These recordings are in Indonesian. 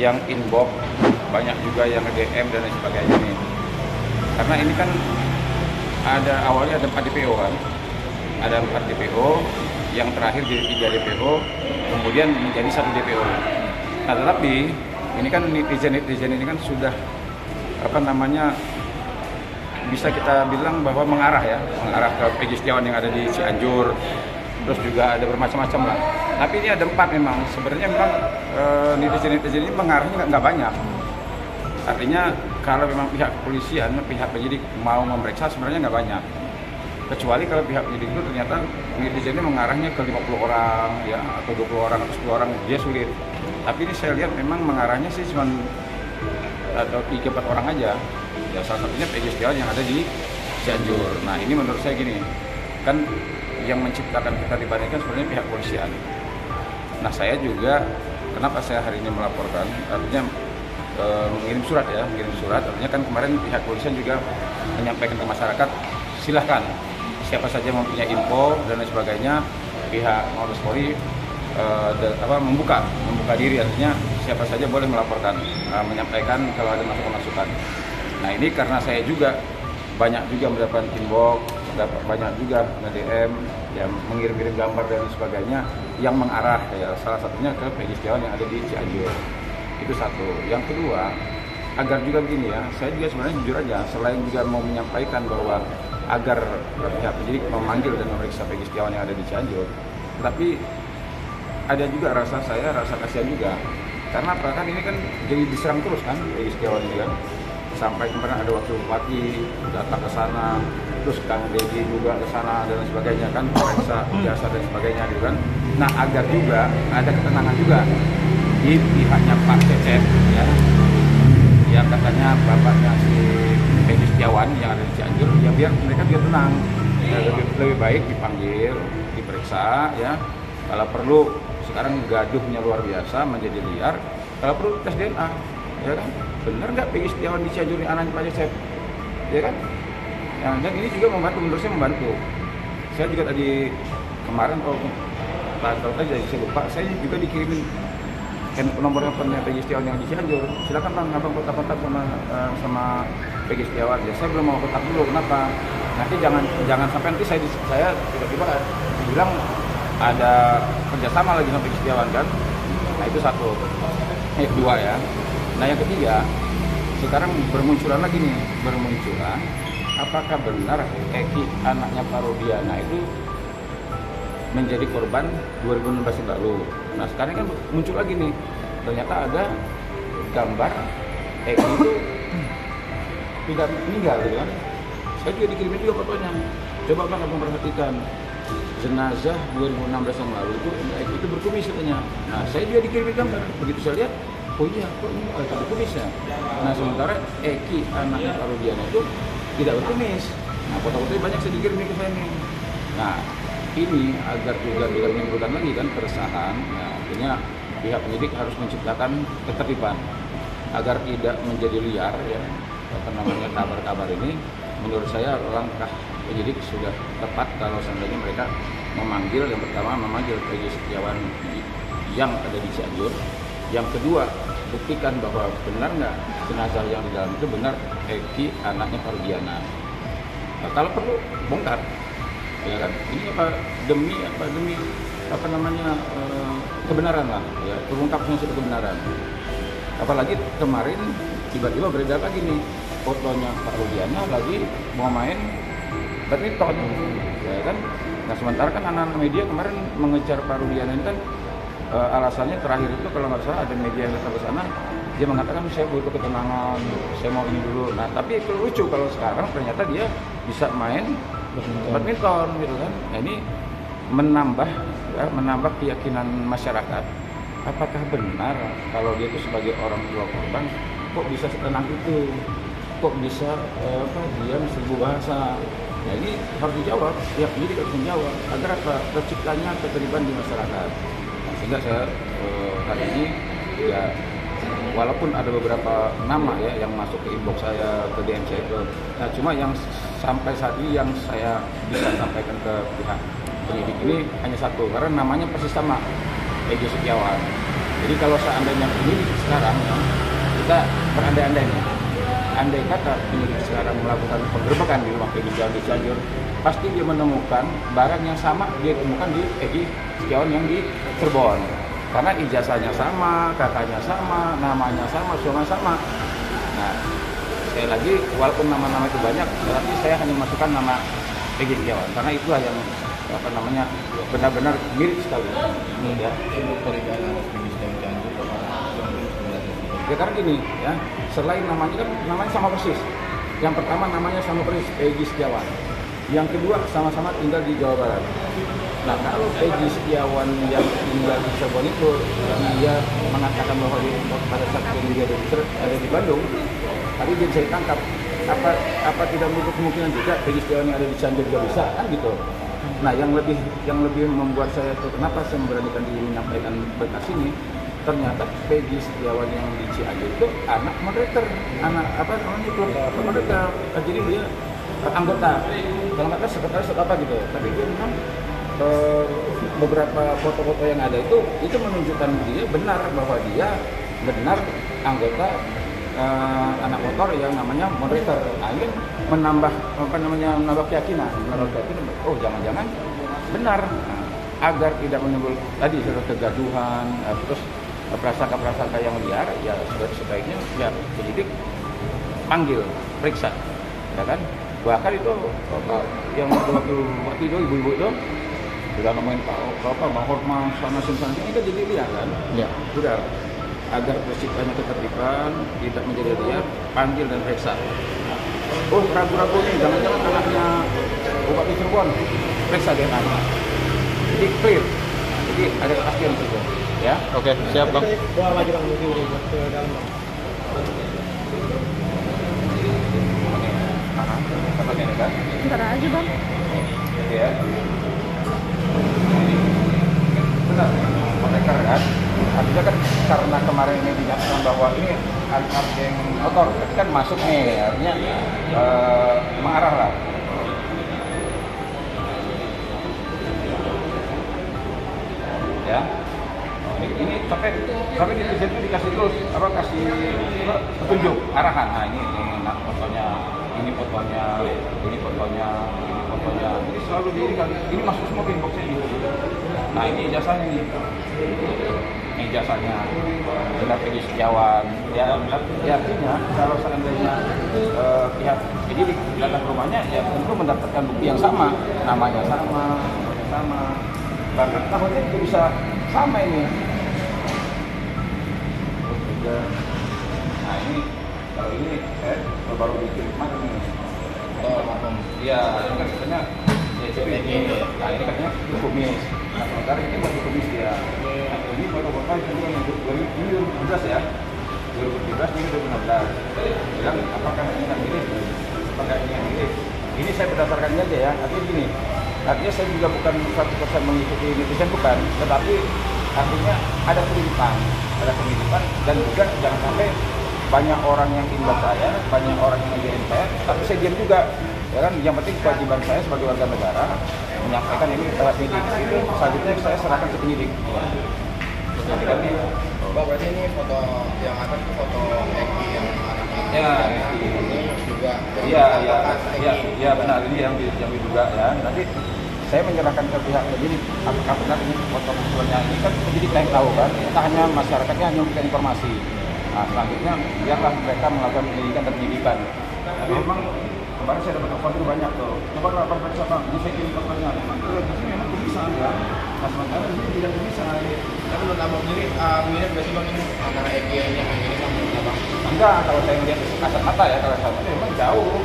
yang inbox, banyak juga yang DM dan lain sebagainya nih. Karena ini kan ada awalnya ada 4 DPO kan, ada 4 DPO, yang terakhir jadi 3 DPO, kemudian menjadi satu DPO. Nah tetapi ini kan netizen-netizen ini kan sudah apa namanya bisa kita bilang bahwa mengarah ya, mengarah ke Peggy Setiawan yang ada di Cianjur, terus juga ada bermacam-macam lah. Tapi ini ada empat memang. Sebenarnya memang eh, netizen-netizen ini mengarahnya nggak- banyak. Artinya kalau memang pihak kepolisian, pihak penyidik mau memeriksa sebenarnya nggak banyak. Kecuali kalau pihak penyidik itu ternyata netizen ini mengarahnya ke 50 orang ya atau 20 orang atau 10 orang dia sulit. Tapi ini saya lihat memang mengarahnya sih cuma atau tiga empat orang aja. Ya salah satunya Peggy yang ada di Cianjur. Nah ini menurut saya gini, kan yang menciptakan kita dibandingkan sebenarnya pihak kepolisian. Nah saya juga kenapa saya hari ini melaporkan? Artinya e, mengirim surat ya mengirim surat. Artinya kan kemarin pihak kepolisian juga menyampaikan ke masyarakat silahkan siapa saja mempunyai info dan lain sebagainya pihak Mabes Polri e, apa membuka membuka diri. Artinya siapa saja boleh melaporkan e, menyampaikan kalau ada masukan-masukan. Nah ini karena saya juga banyak juga mendapatkan inbox, dapat banyak juga nge-DM yang mengirim-kirim gambar dan sebagainya yang mengarah ya salah satunya ke Peggy Setiawan yang ada di Cianjur. Itu satu. Yang kedua, agar juga begini ya, saya juga sebenarnya jujur aja selain juga mau menyampaikan bahwa agar pihak penyidik memanggil dan memeriksa Peggy yang ada di Cianjur, tapi ada juga rasa saya rasa kasihan juga karena apa kan ini kan jadi diserang terus kan Peggy Setiawan ini kan sampai kemarin ada waktu bupati datang ke sana terus Kang Deddy juga ke sana dan sebagainya kan periksa jasa dan sebagainya gitu kan. Nah agar juga ada ketenangan juga di pihaknya Pak Cecep ya. Yang katanya bapaknya si Peggy Setiawan yang ada di Cianjur ya biar mereka biar tenang. Ya, lebih, lebih baik dipanggil diperiksa ya. Kalau perlu sekarang gaduhnya luar biasa menjadi liar kalau perlu tes DNA ya kan? Benar nggak Peggy Setiawan di Cianjur anaknya Pak Cecep? Ya kan ya, dan ini juga membantu menurut saya membantu. Saya juga tadi kemarin kalau Pak tahu tadi saya lupa. Saya juga dikirimin nomor handphonenya Peggy Setiawan yang di Cianjur. Silakan bang abang kontak-kontak sama eh, sama Peggy Setiawan. Ya saya belum mau kontak dulu. Kenapa? Nanti jangan jangan sampai nanti saya saya tiba-tiba bilang ada kerjasama lagi sama Peggy Setiawan kan? Nah itu satu. Yang kedua ya. Nah yang ketiga sekarang bermunculan lagi nih bermunculan apakah benar Eki anaknya Parodiana itu menjadi korban 2016 yang lalu. Nah sekarang kan muncul lagi nih, ternyata ada gambar Eki itu tidak meninggal gitu kan. Saya juga dikirimin juga fotonya. Coba bang abang perhatikan jenazah 2016 yang lalu itu Eki itu berkumis katanya. Nah saya juga dikirimin gambar. Begitu saya lihat, oh iya kok ini ada berkumis ya. Nah sementara Eki anaknya Parodiana itu tidak berkumis. Nah foto-fotonya banyak ke saya nih. Nah ini agar juga tidak menimbulkan lagi kan keresahan, nah, artinya pihak penyidik harus menciptakan ketertiban agar tidak menjadi liar ya apa namanya kabar-kabar ini. Menurut saya langkah penyidik sudah tepat kalau seandainya mereka memanggil yang pertama memanggil Peggy Setiawan yang ada di Cianjur, yang kedua buktikan bahwa benar nggak jenazah yang di dalam itu benar Eki anaknya Pardiana. Nah, kalau perlu bongkar. Ya kan? Ini apa demi apa demi apa namanya eh, kebenaran lah. Ya terungkapnya suatu kebenaran. Apalagi kemarin tiba-tiba beredar lagi nih fotonya Pak Rudiana lagi mau main badminton. Ya kan? Nah sementara kan anak-anak media kemarin mengejar Pak Rudiana ini kan eh, alasannya terakhir itu kalau nggak salah ada media yang datang ke sana dia mengatakan saya butuh ketenangan saya mau ini dulu. Nah tapi itu lucu kalau sekarang ternyata dia bisa main badminton. gitu kan. Nah, ini menambah ya, menambah keyakinan masyarakat. Apakah benar kalau dia itu sebagai orang tua korban kok bisa setenang itu? Kok bisa eh, apa dia seribu bahasa? Nah ini harus dijawab ya penyidik harus menjawab. Agar apa? Terciptanya keterlibatan di masyarakat. nah, sehingga saya eh, hari ini ya walaupun ada beberapa nama ya yang masuk ke inbox saya ke DM saya itu nah cuma yang sampai saat ini yang saya bisa sampaikan ke pihak penyidik ini hanya satu karena namanya persis sama Egi Setiawan Jadi kalau seandainya penyidik sekarang kita berandai-andai. Andai kata penyidik sekarang melakukan penggerbekan di rumah Peggy Setiawan di Cianjur, pasti dia menemukan barang yang sama dia temukan di Peggy Setiawan yang di Cirebon. Karena ijazahnya sama, kakaknya sama, namanya sama, semua sama. Nah, sekali lagi walaupun nama-nama itu banyak, tetapi saya hanya masukkan nama Peggy Setiawan karena itulah yang apa namanya benar-benar mirip sekali. Ya. Ya karena gini ya, selain namanya kan namanya sama persis. Yang pertama namanya sama persis Peggy Setiawan. Yang kedua sama-sama tinggal di Jawa Barat. Nah kalau Peggy Setiawan yang tinggal di itu dia mengatakan bahwa pada saat dia ada di, ada di Bandung, tapi dia bisa ditangkap. Apa apa tidak menutup kemungkinan juga Peggy Setiawan yang ada di Cianjur juga bisa kan gitu. Nah yang lebih yang lebih membuat saya itu kenapa saya memberanikan diri menyampaikan berkas ini ternyata Peggy Setiawan yang di Cianjur itu anak moderator, anak apa namanya itu moderator. Jadi dia anggota, kalau nggak sekretaris atau apa gitu. Tapi dia memang eh, beberapa foto-foto yang ada itu itu menunjukkan dia benar bahwa dia benar anggota eh, anak motor yang namanya moderator. Nah, ini menambah apa namanya menambah keyakinan, menambah keyakinan. Oh jangan-jangan benar Nah, agar tidak menimbul tadi kegaduhan, eh, terus prasangka-prasangka yang liar, ya sudah sebaiknya ya penyidik panggil, periksa, ya kan? Bahkan itu apa, yang waktu waktu itu ibu-ibu itu sudah ngomongin pak apa bang Horma sana sini sana sini itu jadi liar kan? Ya. Sudah agar terciptanya ketertiban, tidak menjadi liar, panggil dan periksa. Oh ragu-ragu nih, jangan-jangan anaknya Bupati Cirebon, periksa DNA-nya. Jadi clear, jadi ada kepastian situ, ya. Oke, siap bang. Bawa lagi bang, ke dalam bang. Ntar aja bang. gitu ya. Benar, mereka kan. Artinya kan karena kemarin ini dinyatakan bahwa ini antar geng motor, kan masuk nih, artinya eh, mengarah lah. Ya, ini, ini sampai sampai di itu dikasih terus apa kasih petunjuk arahan. Nah ini ini nah, fotonya ini fotonya ini fotonya ini fotonya. Jadi selalu diri kan ini masuk semua ke inboxnya ini nah ini jasanya nih ini jasanya benar Peggy Setiawan. Ya ya artinya kalau seandainya eh, pihak penyidik datang ke rumahnya ya tentu mendapatkan bukti yang sama. Namanya sama sama. Bahkan tahunnya juga bisa sama ini juga, nah ini kalau ini saya baru bikin kemarin nih Oh. Iya, ini kan katanya ya CPG. Nah ini katanya kumis. Nah sementara ini buat di kumis dia. Nah ini foto-foto itu juga yang 2000 ini 2017 ya. 2017 ini 2016. Bilang apakah ini yang mirip? Apakah ini yang mirip? Ini saya berdasarkan aja ya. Artinya gini, artinya saya juga bukan 100% mengikuti netizen bukan, tetapi artinya ada pendidikan, ada pendidikan dan juga jangan sampai banyak orang yang inbox saya, banyak orang yang ngajarin saya, tapi saya diam juga. Ya kan, yang penting kewajiban saya sebagai warga negara menyampaikan ini kepada penyidik. Itu selanjutnya saya serahkan ke penyidik. Jadi Bang, berarti ini foto yang atas itu foto Eki yang anak ya, ini juga iya, iya, iya, iya benar ini yang yang diduga ya. Nanti saya menyerahkan ke pihak penyidik apakah benar ini foto munculnya ini kan penyidik yang tahu kan? Kita hanya masyarakatnya hanya memberikan informasi. Nah selanjutnya biarlah mereka melakukan penyelidikan dan penyidikan. Tapi memang kemarin saya dapat telepon itu banyak tuh. Coba lapor periksa bang ini saya kirim teleponnya. Memang di sini memang bisa ya. Nah sementara di sini tidak bisa. Tapi menurut abang sendiri uh, mirip gak sih bang ini antara Eki yang ini abang? enggak kalau saya melihat kasat mata ya kalau mata memang jauh.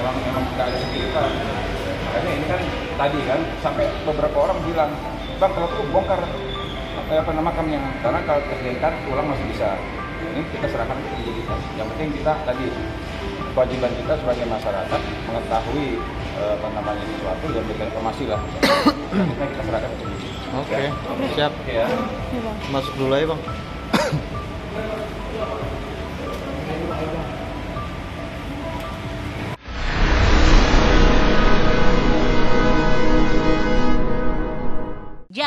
Memang memang tidak ada sekiritan karena ini kan tadi kan sampai beberapa orang bilang bang kalau perlu bongkar eh, apa nama makamnya karena kalau terjengkar pulang masih bisa ini kita serahkan ke identitas yang penting kita tadi kewajiban kita sebagai masyarakat mengetahui eh, apa namanya sesuatu dan berikan informasi lah kita serahkan ke penyidik Oke, siap. Ya Iya bang. Masuk dulu aja bang.